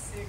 sick